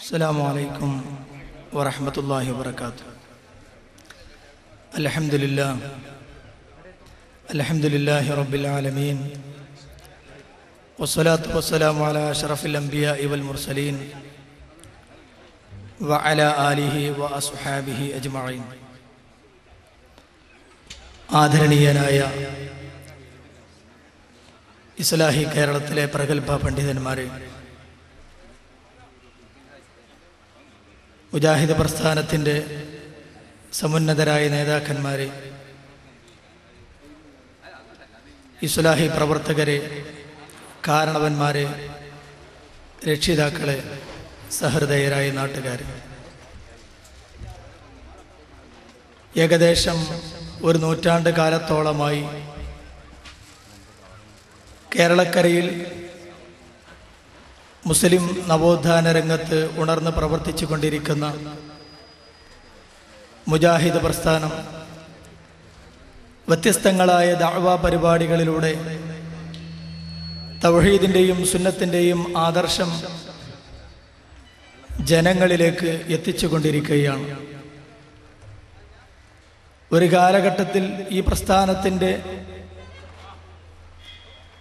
السلام عليكم ورحمة الله وبركاته الحمد لله الحمد لله رب العالمين والصلاة والسلام على أشرف الأنبياء والمرسلين وعلى آله وأصحابه أجمعين ആദരണീയനായ ഇസ്ലാഹി കേരളത്തിലെ പ്രഗത്ഭ പണ്ഡിതന്മാരെ മുജാഹിദ് പ്രസ്ഥാനത്തിന്റെ സമുന്നതരായ നേതാക്കന്മാരെ ഇസ്ലാഹി പ്രവർത്തകരെ കാരണവന്മാരെ രക്ഷിതാക്കളെ സഹൃദയരായ നാട്ടുകാരെ. ഏകദേശം ഒരു നൂറ്റാണ്ട് കാലത്തോളമായി കേരളക്കരയിൽ മുസ്ലിം നവോത്ഥാന രംഗത്ത് ഉണർന്ന് പ്രവർത്തിച്ചു കൊണ്ടിരിക്കുന്ന മുജാഹിദ് പ്രസ്ഥാനം വ്യത്യസ്തങ്ങളായ ദാഴ്വാ പരിപാടികളിലൂടെ തൗഹീദിന്റെയും സുന്നത്തിന്റെയും ആദർശം ജനങ്ങളിലേക്ക് എത്തിച്ചുകൊണ്ടിരിക്കുകയാണ് ഒരു കാലഘട്ടത്തിൽ ഈ പ്രസ്ഥാനത്തിന്റെ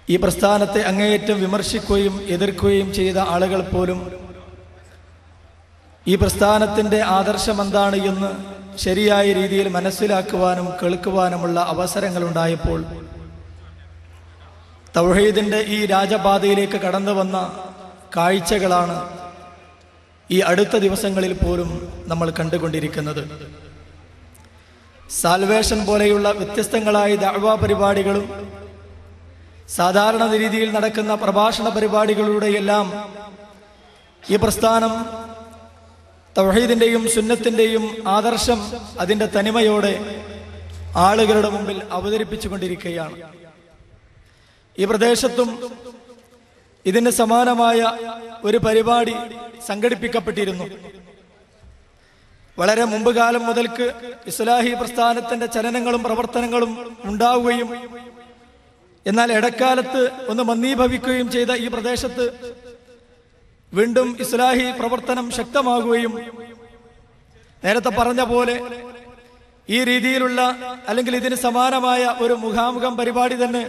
ഈ പ്രസ്ഥാനത്തെ അങ്ങേയറ്റം വിമർശിക്കുകയും എതിർക്കുകയും ചെയ്ത ആളുകൾ പോലും ഈ പ്രസ്ഥാനത്തിന്റെ ആദർശം എന്താണ് എന്ന് ശരിയായ രീതിയിൽ മനസ്സിലാക്കുവാനും കേൾക്കുവാനുമുള്ള അവസരങ്ങളുണ്ടായപ്പോൾ തൗഹീദിന്റെ ഈ രാജപാതയിലേക്ക് കടന്നു വന്ന കാഴ്ചകളാണ് ഈ അടുത്ത ദിവസങ്ങളിൽ പോലും നമ്മൾ കണ്ടുകൊണ്ടിരിക്കുന്നത്. സാൽവേഷൻ പോലെയുള്ള വ്യത്യസ്തങ്ങളായ ദഅവ പരിപാടികളും സാധാരണ രീതിയിൽ നടക്കുന്ന പ്രഭാഷണ പരിപാടികളുടെയെല്ലാം ഈ പ്രസ്ഥാനം തൗഹീദിന്റെയും സുന്നത്തിന്റെയും ആദർശം അതിന്റെ തനിമയോടെ ആളുകളുടെ മുമ്പിൽ അവതരിപ്പിച്ചുകൊണ്ടിരിക്കുകയാണ്. ഈ പ്രദേശത്തും ഇതിന് സമാനമായ ഒരു പരിപാടി സംഘടിപ്പിക്കപ്പെട്ടിരുന്നു. വളരെ മുമ്പ് കാലം മുതൽക്ക് ഇസ്ലാഹി പ്രസ്ഥാനത്തിന്റെ ചലനങ്ങളും പ്രവർത്തനങ്ങളും ഉണ്ടാവുകയും എന്നാൽ ഇടക്കാലത്ത് ഒന്ന് മന്ദീഭവിക്കുകയും ചെയ്ത ഈ പ്രദേശത്ത് വീണ്ടും ഇസ്ലാഹി പ്രവർത്തനം ശക്തമാകുകയും നേരത്തെ പറഞ്ഞ പോലെ ഈ രീതിയിലുള്ള അല്ലെങ്കിൽ ഇതിന് സമാനമായ ഒരു മുഖാമുഖം പരിപാടി തന്നെ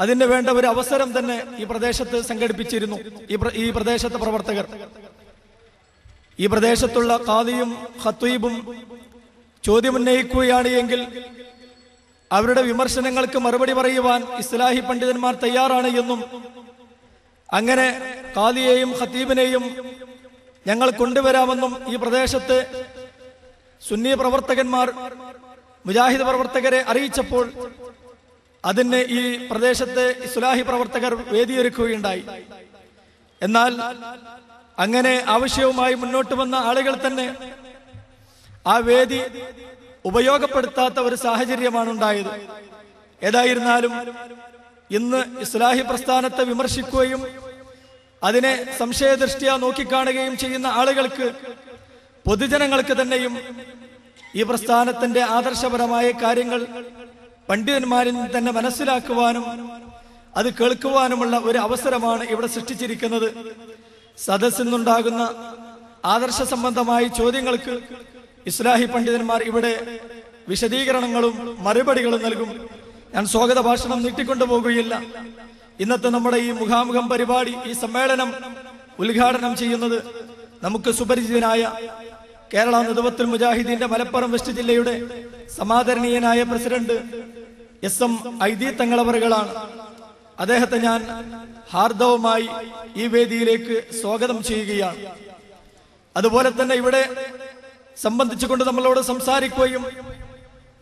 അതിന് വേണ്ട ഒരു അവസരം തന്നെ ഈ പ്രദേശത്ത് സംഘടിപ്പിച്ചിരുന്നു. ഈ പ്രദേശത്തെ പ്രവർത്തകർ. ഈ പ്രദേശത്തുള്ള കാദിയും ഖത്തീബും ചോദ്യമുന്നയിക്കുകയാണ് എങ്കിൽ അവരുടെ വിമർശനങ്ങൾക്ക് മറുപടി പറയുവാൻ ഇസ്ലാഹി പണ്ഡിതന്മാർ തയ്യാറാണ് എന്നും അങ്ങനെ കാലിയെയും ഖത്തീബിനെയും ഞങ്ങൾ കൊണ്ടുവരാമെന്നും ഈ പ്രദേശത്ത് സുന്നി പ്രവർത്തകന്മാർ മുജാഹിദ് പ്രവർത്തകരെ അറിയിച്ചപ്പോൾ അതിന് ഈ പ്രദേശത്തെ ഇസ്ലാഹി പ്രവർത്തകർ വേദിയൊരുക്കുകയുണ്ടായി. എന്നാൽ അങ്ങനെ ആവശ്യവുമായി മുന്നോട്ട് വന്ന ആളുകൾ തന്നെ ആ വേദി ഉപയോഗപ്പെടുത്താത്ത ഒരു സാഹചര്യമാണ് ഉണ്ടായത്. ഏതായിരുന്നാലും ഇന്ന് ഇസ്ലാഹി പ്രസ്ഥാനത്തെ വിമർശിക്കുകയും അതിനെ സംശയദൃഷ്ടിയ നോക്കിക്കാണുകയും ചെയ്യുന്ന ആളുകൾക്ക് പൊതുജനങ്ങൾക്ക് തന്നെയും ഈ പ്രസ്ഥാനത്തിന്റെ ആദർശപരമായ കാര്യങ്ങൾ പണ്ഡിതന്മാരിൽ തന്നെ മനസ്സിലാക്കുവാനും അത് കേൾക്കുവാനുമുള്ള ഒരു അവസരമാണ് ഇവിടെ സൃഷ്ടിച്ചിരിക്കുന്നത്. സദസ്സിൽ നിന്നുണ്ടാകുന്ന ആദർശ സംബന്ധമായ ചോദ്യങ്ങൾക്ക് ഇസ്ലാഹി പണ്ഡിതന്മാർ ഇവിടെ വിശദീകരണങ്ങളും മറുപടികളും നൽകും. ഞാൻ സ്വാഗത ഭാഷണം നീട്ടിക്കൊണ്ടു പോകുകയില്ല ഇന്നത്തെ നമ്മുടെ ഈ മുഖാമുഖം പരിപാടി ഈ സമ്മേളനം ഉദ്ഘാടനം ചെയ്യുന്നത് നമുക്ക് സുപരിചിതനായ കേരള നേതൃത്വത്തിൽ മുജാഹിദീന്റെ മലപ്പുറം വെസ്റ്റ് ജില്ലയുടെ സമാദരണീയനായ പ്രസിഡന്റ് എസ് എം ഐദി തങ്ങളവറുകളാണ്. അദ്ദേഹത്തെ ഞാൻ ഹാർദവുമായി ഈ വേദിയിലേക്ക് സ്വാഗതം ചെയ്യുകയാണ്. അതുപോലെ തന്നെ ഇവിടെ സംബന്ധിച്ചുകൊണ്ട് നമ്മളോട് സംസാരിക്കുകയും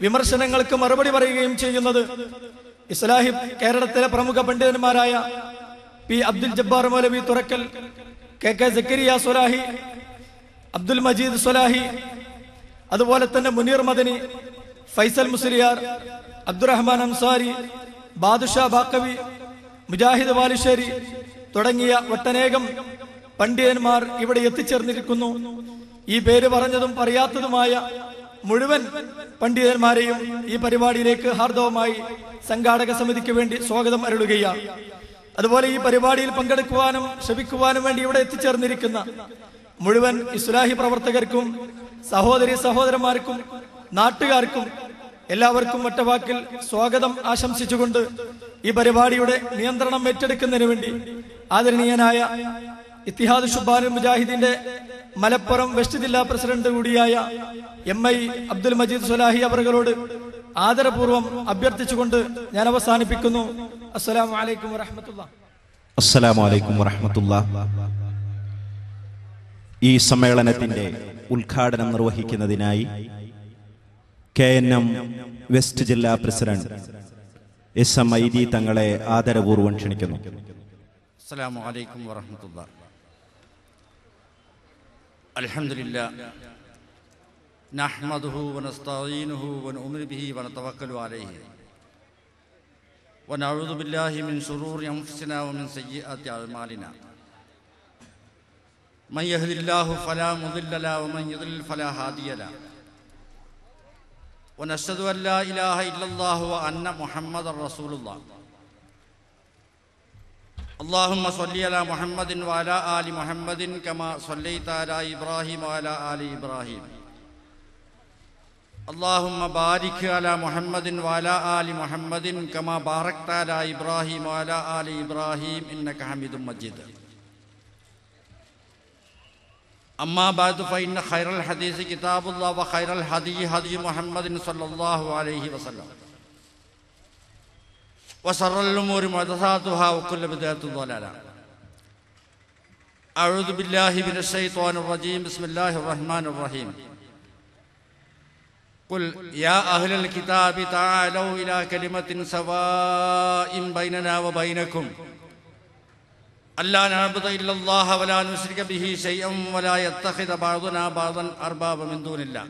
വിമർശനങ്ങൾക്ക് മറുപടി പറയുകയും ചെയ്യുന്നത് ഇസ്ലാഹി കേരളത്തിലെ പ്രമുഖ പണ്ഡിതന്മാരായ P Abdul Jabbar Moulavi Thurakkal K K Zakariya Swalahi Abdul Majeed Swalahi അതുപോലെ തന്നെ മുനീർ മദനി ഫൈസൽ മുസ്ലിയാർ അബ്ദുറഹ്മാൻ അൻസാരി ബാദുഷാ ബാക്കവി മുജാഹിദ് വാലുശ്ശേരി തുടങ്ങിയ ഒട്ടനേകം പണ്ഡിതന്മാർ ഇവിടെ എത്തിച്ചേർന്നിരിക്കുന്നു. ഈ പേര് പറഞ്ഞതും പറയാത്തതുമായ മുഴുവൻ പണ്ഡിതന്മാരെയും ഈ പരിപാടിയിലേക്ക് ഹാർദവമായി സംഘാടക സമിതിക്ക് വേണ്ടി സ്വാഗതം അരുളുകയാണ് അതുപോലെ ഈ പരിപാടിയിൽ പങ്കെടുക്കുവാനും ശ്രമിക്കുവാനും വേണ്ടി ഇവിടെ എത്തിച്ചേർന്നിരിക്കുന്ന മുഴുവൻ ഇസ്ലാഹി പ്രവർത്തകർക്കും സഹോദരി സഹോദരന്മാർക്കും നാട്ടുകാർക്കും എല്ലാവർക്കും ഒറ്റവാക്കിൽ സ്വാഗതം ആശംസിച്ചുകൊണ്ട് ഈ പരിപാടിയുടെ നിയന്ത്രണം ഏറ്റെടുക്കുന്നതിന് വേണ്ടി ആദരണീയനായ ഇത്തിഹാദ് ഷുബാനു മുജാഹിദിന്റെ മലപ്പുറം വെസ്റ്റ് ജില്ലാ പ്രസിഡന്റ് കൂടിയായ എം ഐ അബ്ദുൽ മജീദ് സുലാഹി അവർകളോട് ആദരപൂർവം അഭ്യർത്ഥിച്ചുകൊണ്ട് ഞാൻ അവസാനിപ്പിക്കുന്നു. അസ്സലാമു അലൈക്കും അസ്സലാമു അലൈക്കും ഈ സമ്മേളനത്തിന്റെ ഉദ്ഘാടനം നിർവഹിക്കുന്നതിനായി കെ എൻ എം വെസ്റ്റ് ജില്ലാ president S M I D തങ്ങളെ ആദരപൂർവം ക്ഷണിക്കുന്നു. അസ്സലാമു അലൈക്കും വറഹമത്തുള്ള. الحمد لله. نحمده ونستعينه ونؤمن به ونتوكل عليه. ونعوذ بالله من شرور أنفسنا ومن سيئات أعمالنا. من يهد الله فلا مضل له ومن يضلل فلا هادي له. ونشهد أن لا إله إلا الله وأن محمدا رسول الله. اللهم صل على محمد وعلى آل محمد كما صليت على إبراهيم وعلى آل إبراهيم اللهم بارك على محمد وعلى آل محمد كما باركت على إبراهيم وعلى آل إبراهيم إنك حميد مجيد أما بعد فإن خير الحديث كتاب الله وخير الهدي هدي محمد صلى الله عليه وسلم وشر الأمور محدثاتها وكل بدعة ضلالة. أعوذ بالله من الشيطان الرجيم. بسم الله الرحمن الرحيم. قل يا أهل الكتاب تعالوا إلى كلمة سواء بيننا وبينكم. ألا نعبد إلا الله ولا نشرك به شيئا ولا يتخذ بعضنا بعضا أربابا من دون الله.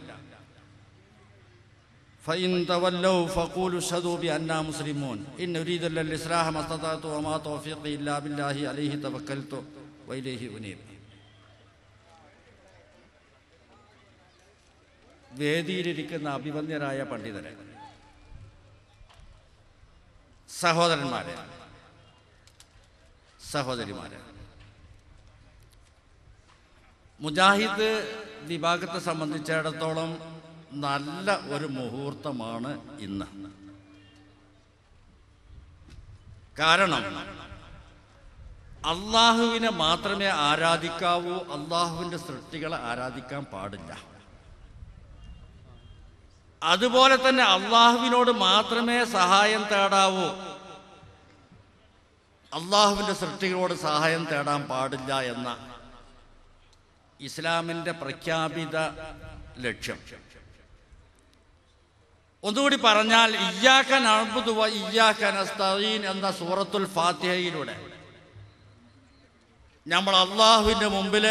فإن تولوا فقولوا اشهدوا بأننا مسلمون إن أريد إلا الإصلاح ما استطعت وما توفيقي إلا بالله عليه توكلت وإليه أنيب വേദിയിലിരിക്കുന്ന അഭിവന്യരായ പണ്ഡിതരെ സഹോദരന്മാരെ സഹോദരിമാരെ മുജാഹിദ് വിഭാഗത്തെ സംബന്ധിച്ചിടത്തോളം നല്ല ഒരു മുഹൂർത്തമാണ് ഇന്ന്. കാരണം അള്ളാഹുവിനെ മാത്രമേ ആരാധിക്കാവൂ അള്ളാഹുവിന്റെ സൃഷ്ടികളെ ആരാധിക്കാൻ പാടില്ല. അതുപോലെ തന്നെ അള്ളാഹുവിനോട് മാത്രമേ സഹായം തേടാവൂ. അള്ളാഹുവിന്റെ സൃഷ്ടികളോട് സഹായം തേടാൻ പാടില്ല എന്ന ഇസ്ലാമിന്റെ പ്രഖ്യാപിത ലക്ഷ്യം. ഒന്നുകൂടി പറഞ്ഞാൽ ഇയ്യാക്കൻ അഴുതുവ ഇയ്യാക്കൻ അസ്തീൻ എന്ന സൂറത്തുൽ ഫാത്തിഹയിലൂടെ. നമ്മൾ അള്ളാഹുവിന്റെ മുമ്പിൽ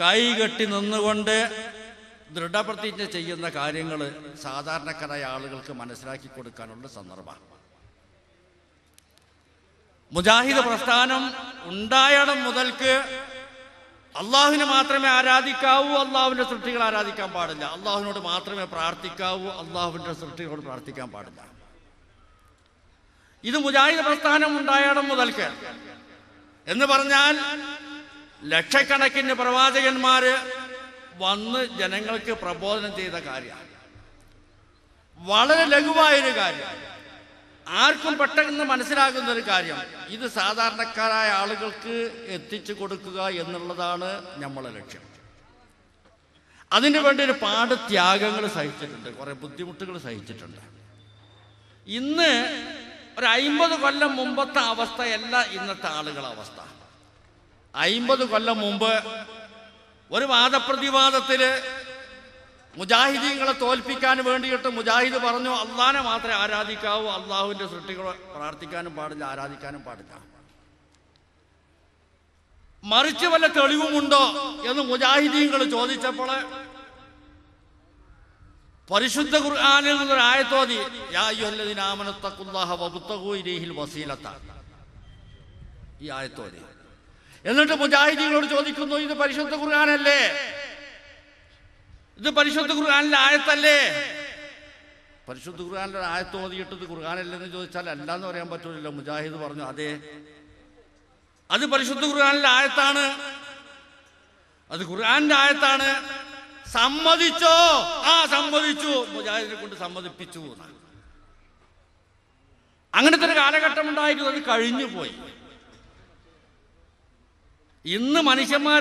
കൈകെട്ടി നിന്നുകൊണ്ട് ദൃഢപ്രതിജ്ഞ ചെയ്യുന്ന കാര്യങ്ങൾ സാധാരണക്കാരായ ആളുകൾക്ക് മനസ്സിലാക്കി കൊടുക്കാനുള്ള സന്ദർഭമാണ്. മുജാഹിദ് പ്രസ്ഥാനം ഉണ്ടായണം മുതൽക്ക് അള്ളാഹുവിനെ മാത്രമേ ആരാധിക്കാവൂ അള്ളാഹുവിന്റെ സൃഷ്ടികൾ ആരാധിക്കാൻ പാടില്ല. അള്ളാഹുവിനോട് മാത്രമേ പ്രാർത്ഥിക്കാവൂ അള്ളാഹുവിന്റെ സൃഷ്ടികളോട് പ്രാർത്ഥിക്കാൻ പാടില്ല. ഇത് മുജാഹിദ് പ്രസ്ഥാനം ഉണ്ടായടം മുതൽക്ക്. എന്ന് പറഞ്ഞാൽ ലക്ഷക്കണക്കിന് പ്രവാചകന്മാര് വന്ന് ജനങ്ങൾക്ക് പ്രബോധനം ചെയ്ത കാര്യമാണ്. വളരെ ലഘുവായൊരു കാര്യം. ആർക്കും പെട്ടെന്ന് മനസ്സിലാകുന്ന ഒരു കാര്യം. ഇത് സാധാരണക്കാരായ ആളുകൾക്ക് എത്തിച്ചു കൊടുക്കുക എന്നുള്ളതാണ് നമ്മളെ ലക്ഷ്യം. അതിനു വേണ്ടി ഒരു പാട് ത്യാഗങ്ങൾ സഹിച്ചിട്ടുണ്ട്. കുറെ ബുദ്ധിമുട്ടുകൾ സഹിച്ചിട്ടുണ്ട്. ഇന്ന് ഒരു അയിമ്പത് കൊല്ലം മുമ്പത്തെ അവസ്ഥയല്ല ഇന്നത്തെ ആളുകളുടെ അവസ്ഥ. അയിമ്പത് കൊല്ലം മുമ്പ് ഒരു വാദപ്രതിവാദത്തിൽ മുജാഹിദീങ്ങളെ തോൽപ്പിക്കാൻ വേണ്ടിയിട്ട് മുജാഹിദ് പറഞ്ഞു അള്ളാനെ മാത്രമേ ആരാധിക്കാവൂ അള്ളാഹുവിന്റെ സൃഷ്ടികളെ പ്രാർത്ഥിക്കാനും പാടില്ല ആരാധിക്കാനും പാടില്ല. മറിച്ച് വല്ല തെളിവുമുണ്ടോ എന്ന് മുജാഹിദീങ്ങൾ ചോദിച്ചപ്പോൾ പരിശുദ്ധ ഖുർആാനിൽ നിന്നൊരു ആയത്തോതി ഈ ആയത്തോതി എന്നിട്ട് മുജാഹിദീങ്ങളോട് ചോദിക്കുന്നു ഇത് പരിശുദ്ധ ഖുർആനല്ലേ? ഇത് പരിശുദ്ധ ഖുർആനിലെ ആയത്തല്ലേ? പരിശുദ്ധ ഖുർആനിലെ ആയത്ത് ഓതിയിട്ടത് ഖുർആാനല്ലെന്ന് ചോദിച്ചാൽ അല്ലാന്ന് പറയാൻ പറ്റൂലല്ലോ. മുജാഹിദ് പറഞ്ഞു അതെ. അത് പരിശുദ്ധ ഖുർആനിലെ ആയത്താണ്. അത് ഖുർആന്റെ ആയത്താണ്. സമ്മതിച്ചോ? ആ സമ്മതിച്ചു. മുജാഹിദിനെ കൊണ്ട് സമ്മതിപ്പിച്ചു. അങ്ങനത്തെ ഒരു കാലഘട്ടം ഉണ്ടായിരുന്നു അത് കഴിഞ്ഞു പോയി ഇന്ന് മനുഷ്യന്മാർ